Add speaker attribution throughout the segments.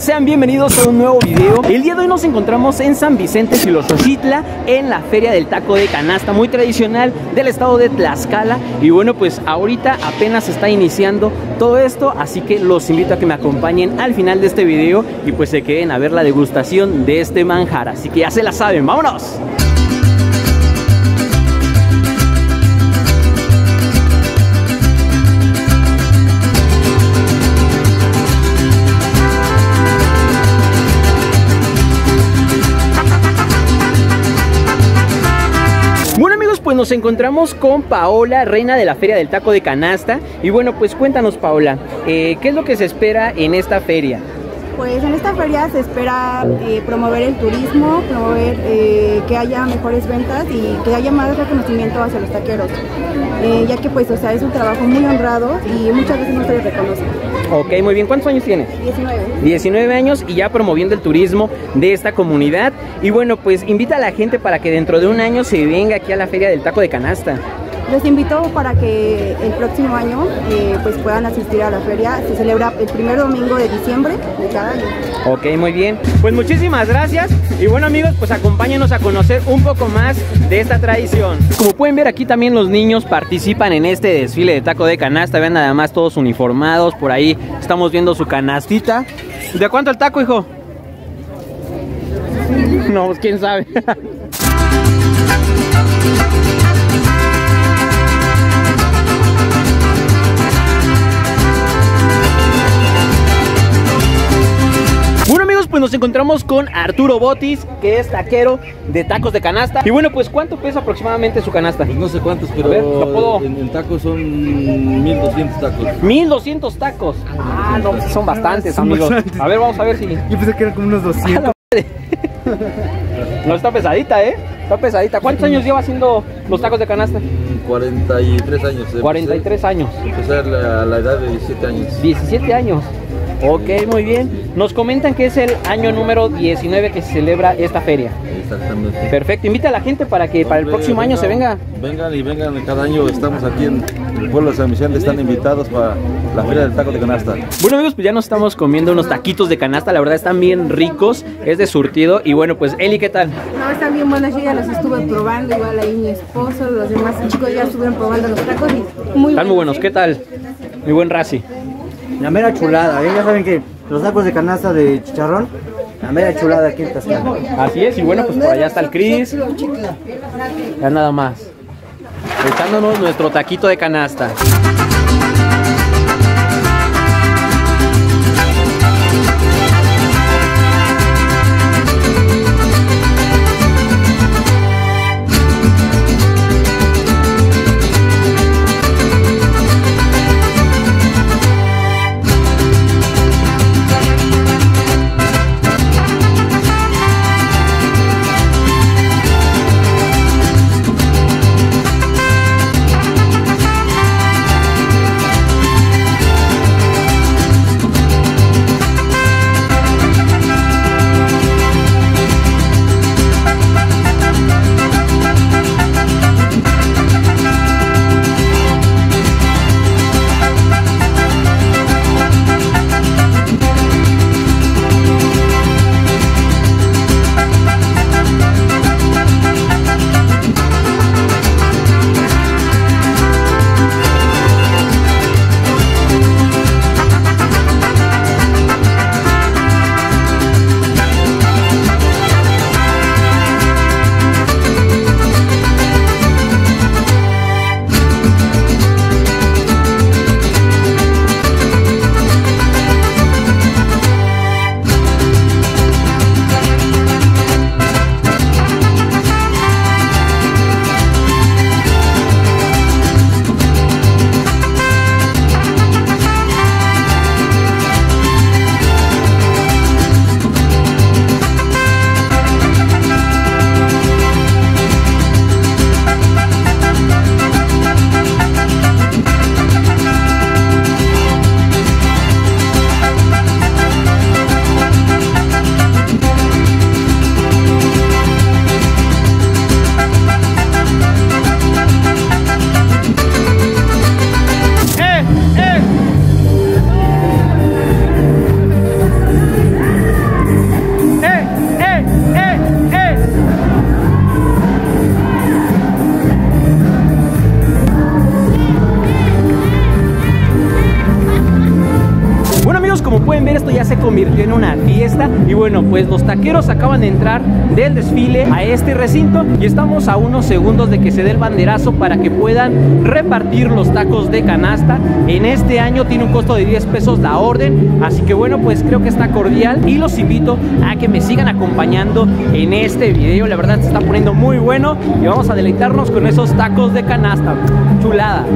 Speaker 1: Sean bienvenidos a un nuevo video. El día de hoy nos encontramos en San Vicente Filosochitla, en la Feria del Taco de Canasta, muy tradicional del estado de Tlaxcala. Y bueno, pues ahorita apenas está iniciando todo esto, así que los invito a que me acompañen al final de este video y pues se queden a ver la degustación de este manjar. Así que ya se la saben, ¡vámonos! Pues nos encontramos con Paola, reina de la Feria del Taco de Canasta. Y bueno, pues cuéntanos, Paola, eh, ¿qué es lo que se espera en esta feria?
Speaker 2: Pues en esta feria se espera eh, promover el turismo, promover eh, que haya mejores ventas y que haya más reconocimiento hacia los taqueros, ya que pues o sea es un trabajo muy honrado y muchas veces no se les reconoce.
Speaker 1: Ok, muy bien. ¿Cuántos años tienes?
Speaker 2: 19.
Speaker 1: 19 años y ya promoviendo el turismo de esta comunidad. Y bueno, pues invita a la gente para que dentro de un año se venga aquí a la Feria del Taco de Canasta.
Speaker 2: Les invito para que el próximo año eh, pues puedan asistir a la feria. Se celebra el primer domingo de diciembre de cada año.
Speaker 1: Ok, muy bien. Pues muchísimas gracias. Y bueno amigos, pues acompáñenos a conocer un poco más de esta tradición. Como pueden ver aquí también los niños participan en este desfile de taco de canasta. Vean nada más todos uniformados. Por ahí estamos viendo su canastita. ¿De cuánto el taco, hijo? No, pues quién sabe. nos encontramos con Arturo Botis, que es taquero de tacos de canasta. Y bueno, pues ¿cuánto pesa aproximadamente su canasta?
Speaker 3: Pues no sé cuántos, pero puedo... en, tacos son 1200 tacos.
Speaker 1: 1200 tacos. Ah, no, pues son bastantes, amigos. A ver, vamos a ver si.
Speaker 3: Yo pensé que eran como unos 200.
Speaker 1: no está pesadita, ¿eh? Está pesadita. ¿Cuántos años lleva haciendo los tacos de canasta?
Speaker 3: 43 años.
Speaker 1: 43 años.
Speaker 3: Empecé a la edad de 17 años.
Speaker 1: 17 años. Ok, muy bien. Nos comentan que es el año número 19 que se celebra esta feria.
Speaker 3: Exactamente.
Speaker 1: Perfecto. Invita a la gente para que para el próximo año se venga.
Speaker 3: Vengan y vengan cada año. Estamos aquí en el pueblo de San Vicente. Están invitados para la feria del taco de canasta.
Speaker 1: Bueno amigos, pues ya nos estamos comiendo unos taquitos de canasta. La verdad están bien ricos. Es de surtido. Y bueno, pues Eli, ¿qué tal?
Speaker 2: No, están bien buenas. Yo ya los estuve probando. Igual ahí mi esposo, los demás chicos ya estuvieron probando los tacos. Y
Speaker 1: muy Están muy buenos. ¿Qué tal? Muy buen raci.
Speaker 4: La mera chulada, ¿eh? ya saben que los tacos de canasta de chicharrón, la mera chulada aquí en Tascana.
Speaker 1: Así es, y bueno, pues por allá está el Cris. Ya nada más. Echándonos nuestro taquito de canasta. Pues los taqueros acaban de entrar del desfile a este recinto y estamos a unos segundos de que se dé el banderazo para que puedan repartir los tacos de canasta. En este año tiene un costo de 10 pesos la orden, así que bueno, pues creo que está cordial y los invito a que me sigan acompañando en este video. La verdad se está poniendo muy bueno y vamos a deleitarnos con esos tacos de canasta. Chulada.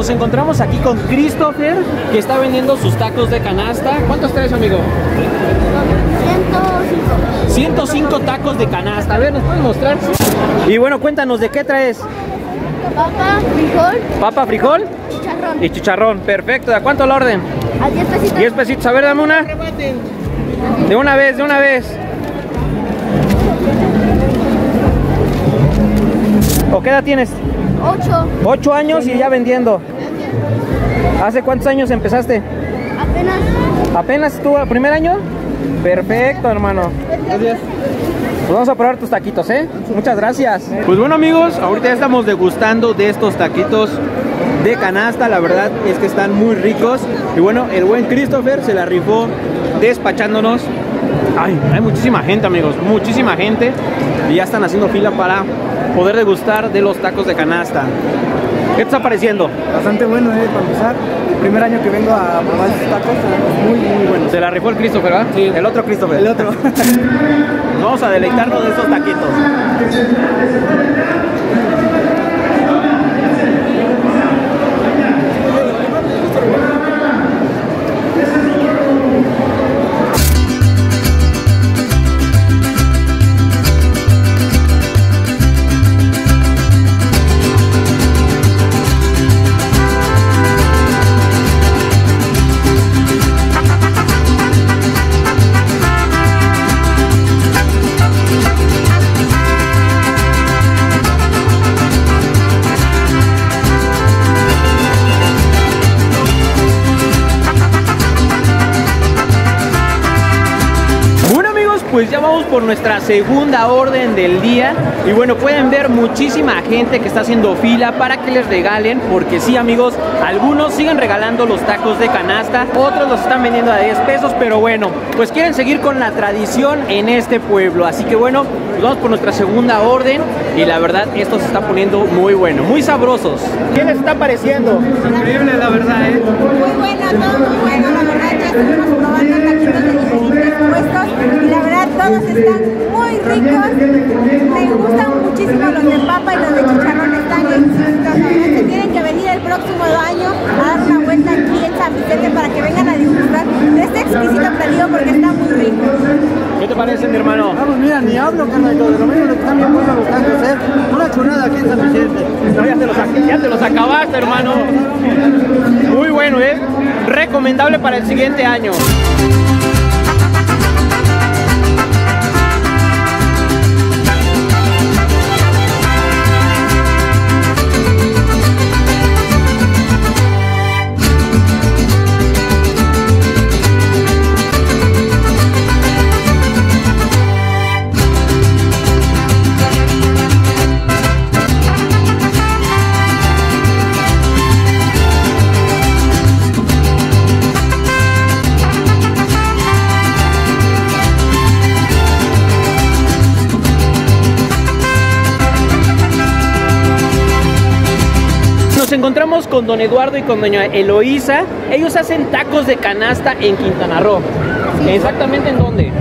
Speaker 1: Nos encontramos aquí con Christopher, que está vendiendo sus tacos de canasta. ¿Cuántos traes, amigo? 105 tacos de canasta. A ver, ¿nos puedes mostrar? Y bueno, cuéntanos, ¿de qué traes?
Speaker 5: Papa, frijol,
Speaker 1: ¿Papa, frijol?
Speaker 5: chicharrón.
Speaker 1: Y chicharrón. Perfecto. ¿De cuánto la orden?
Speaker 5: A 10 pesitos.
Speaker 1: 10 pesitos. A ver, dame una. De una vez, de una vez. ¿O qué edad tienes?
Speaker 5: 8.
Speaker 1: 8 años y ya vendiendo. ¿Hace cuántos años empezaste?
Speaker 5: Apenas.
Speaker 1: ¿Apenas estuvo el primer año? Perfecto, hermano. Pues vamos a probar tus taquitos, ¿eh? Muchas gracias. Pues bueno, amigos, ahorita ya estamos degustando de estos taquitos de canasta. La verdad es que están muy ricos. Y bueno, el buen Christopher se la rifó despachándonos. Ay, hay muchísima gente, amigos, muchísima gente. Y ya están haciendo fila para poder degustar de los tacos de canasta. ¿Qué te está pareciendo?
Speaker 4: Bastante bueno, eh, para empezar. El primer año que vengo a probar estos tacos, muy, muy buenos.
Speaker 1: Se la rifó el Christopher, ¿verdad? Sí. El otro Christopher.
Speaker 4: El otro.
Speaker 1: Vamos a deleitarnos de estos taquitos. Nuestra segunda orden del día y bueno, pueden ver muchísima gente que está haciendo fila para que les regalen, porque sí amigos, algunos siguen regalando los tacos de canasta, otros los están vendiendo a 10 pesos, pero bueno, pues quieren seguir con la tradición en este pueblo, así que bueno, pues vamos por nuestra segunda orden y la verdad esto se está poniendo muy bueno, muy sabrosos. ¿Qué les está pareciendo? Increíble la verdad, ¿eh?
Speaker 2: Muy buena, todo muy bueno, la verdad ya estuvimos probando taquitos de diferentes puestos y la verdad todos están muy ricos. Me gustan muchísimo los de papa y los de chicharrón, están exquisitos. La verdad que tienen que venir el próximo año a dar una vuelta aquí en San Vicente para que vengan a disfrutar de este exquisito platillo porque está muy rico.
Speaker 1: ¿Qué te parece mi hermano?
Speaker 4: Vamos, mira, ni hablo, carnalito, de lo mismo que también muy gustando hacer. Una chulada aquí en San Vicente.
Speaker 1: No, ya, te los, ya te los acabaste, hermano. Muy bueno, ¿eh? Recomendable para el siguiente año. Con don Eduardo y con doña Eloísa. Ellos hacen tacos de canasta en Quintana Roo. ¿Exactamente en dónde?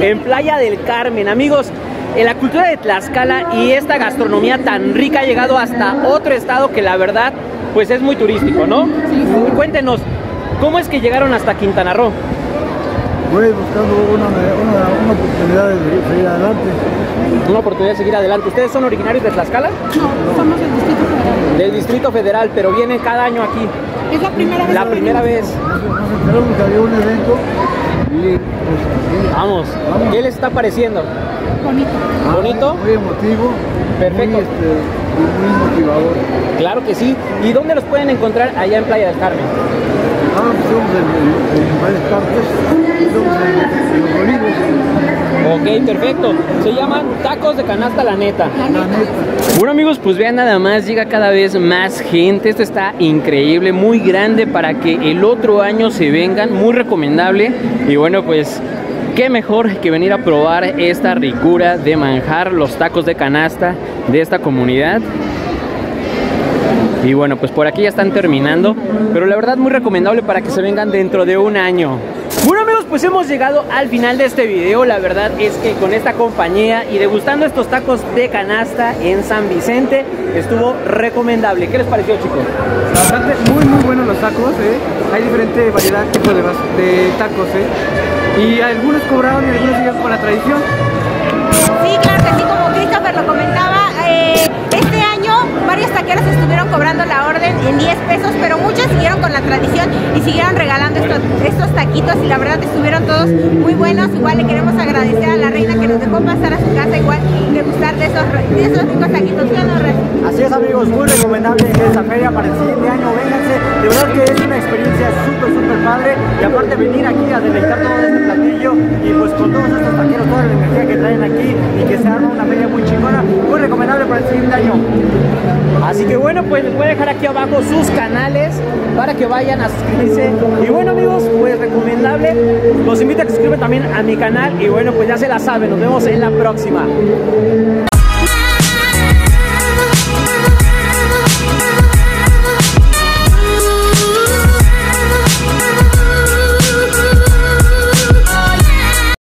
Speaker 1: En Playa del Carmen. Amigos, en la cultura de Tlaxcala y esta gastronomía tan rica ha llegado hasta otro estado que la verdad pues es muy turístico, ¿no? Cuéntenos, ¿cómo es que llegaron hasta Quintana Roo?
Speaker 6: Voy buscando una, una, una oportunidad de seguir adelante.
Speaker 1: Una oportunidad de seguir adelante. ¿Ustedes son originarios de Tlaxcala?
Speaker 2: No, somos del Distrito Federal.
Speaker 1: Del Distrito Federal, pero vienen cada año aquí.
Speaker 2: Es la primera vez
Speaker 1: La
Speaker 2: que
Speaker 1: primera vez.
Speaker 6: Nos enteramos que había un evento y pues, sí,
Speaker 1: Vamos. ¿Qué les está pareciendo?
Speaker 2: Bonito.
Speaker 1: ¿Bonito?
Speaker 6: Muy emotivo.
Speaker 1: Perfecto.
Speaker 6: Muy, este, muy motivador.
Speaker 1: Claro que sí. ¿Y dónde los pueden encontrar allá en Playa del Carmen?
Speaker 6: Pues, somos en, en- varias partes. Somos en, Los Olivos.
Speaker 1: Ok, perfecto. Se llaman tacos de canasta la.
Speaker 6: La neta.
Speaker 1: Bueno amigos, pues vean nada más, llega cada vez más gente, esto está increíble, muy grande para que el otro año se vengan, muy recomendable y bueno pues qué mejor que venir a probar esta ricura de manjar, los tacos de canasta de esta comunidad. Y bueno, pues por aquí ya están terminando, pero la verdad muy recomendable para que se vengan dentro de un año. Bueno amigos, pues hemos llegado al final de este video. La verdad es que con esta compañía y degustando estos tacos de canasta en San Vicente estuvo recomendable. ¿Qué les pareció chicos?
Speaker 7: Bastante muy muy buenos los tacos, ¿eh? Hay diferente variedad tipo de, de tacos, ¿eh? Y algunos cobraron y algunos siguieron con la tradición.
Speaker 8: Taqueros estuvieron cobrando la orden en 10 pesos, pero muchos siguieron con la tradición y siguieron regalando estos, estos taquitos y la verdad estuvieron todos muy buenos. Igual le queremos agradecer a la reina que nos dejó pasar a su casa igual degustar de esos, re- de esos ricos taquitos.
Speaker 4: Así es amigos, muy recomendable esta feria para el siguiente año, vénganse, de verdad que es una experiencia súper súper padre y aparte venir aquí a deleitar todo este platillo y pues con todos estos taqueros, toda la energía que traen aquí y que se arma una feria muy chingona, muy recomendable para el siguiente año.
Speaker 1: Así que bueno, pues les voy a dejar aquí abajo sus canales para que vayan a suscribirse. Y bueno amigos, pues recomendable. Los invito a que se suscriban también a mi canal. Y bueno, pues ya se la saben. Nos vemos en la próxima.